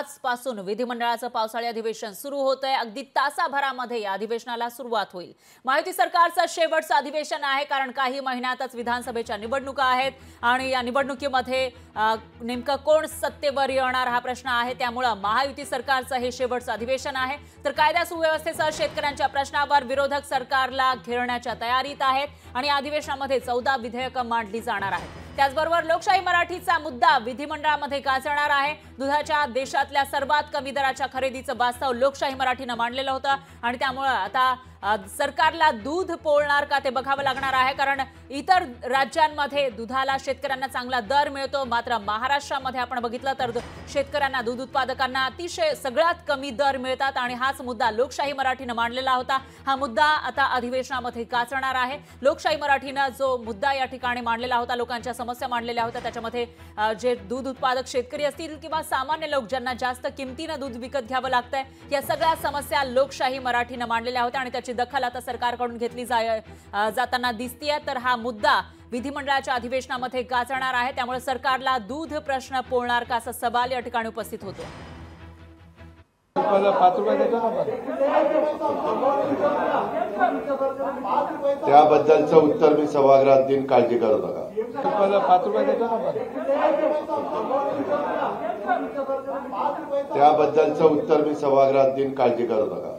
आजपासून विधिमंडळाचं पावसाळी अधिवेशन सुरू होत आहे अगदी तासाभरामध्ये या अधिवेशनाला सुरुवात होईल. माहिती सरकारचं शेवटचं अधिवेशन आहे कारण काही महिन्यातच विधानसभेच्या निवडणुका आहेत आणि या निवडणुकीमध्ये नेमकं कोण सत्तेवर येणार हा प्रश्न आहे. त्यामुळं महायुती सरकारचं हे शेवटचं अधिवेशन आहे. तर कायदा सुव्यवस्थेसह शेतकऱ्यांच्या प्रश्नावर विरोधक सरकारला घेरण्याच्या तयारीत आहेत आणि अधिवेशनामध्ये चौदा विधेयकं मांडली जाणार आहेत. त्याचबरोबर लोकशाही मराठीचा मुद्दा विधिमंडळामध्ये गाजणार आहे. दुधाच्या देशात देशातल्या सर्वात कमी दराच्या खरेदीचं वास्तव लोकशाही मराठीनं मांडलेलं होतं. आणि त्यामुळं आता सरकारला दूध पोळणार का ते बघावं लागणार आहे कारण इतर राज्यांमध्ये दुधाला शेतकऱ्यांना चांगला दर मिळतो. मात्र महाराष्ट्रामध्ये आपण बघितलं तर शेतकऱ्यांना दूध उत्पादकांना अतिशय सगळ्यात कमी दर मिळतात आणि हाच मुद्दा लोकशाही मराठीनं मांडलेला होता. हा मुद्दा आता अधिवेशनामध्ये गाचणार आहे. लोकशाही मराठीनं जो मुद्दा या ठिकाणी मांडलेला होता लोकांच्या समस्या मांडलेल्या होत्या त्याच्यामध्ये जे दूध उत्पादक शेतकरी असतील किंवा सामान्य लोक ज्यांना जास्त किमतीनं दूध विकत घ्यावं लागतंय या सगळ्या समस्या लोकशाही मराठीनं मांडलेल्या होत्या आणि त्याची दखल आता सरकारकडून घेतली जाय जाताना दिसतीये. तर हा मुद्दा विधिमंडळाच्या अधिवेशनामध्ये गाजणार आहे. त्यामुळे सरकारला दूध प्रश्न पोळणार का असा सवाल या ठिकाणी उपस्थित होतो. त्याबद्दलचं उत्तर मी सभागृहात देईन. काळजी करू नका. त्याबद्दलचं उत्तर मी सभागृहात देईन. काळजी करू नका.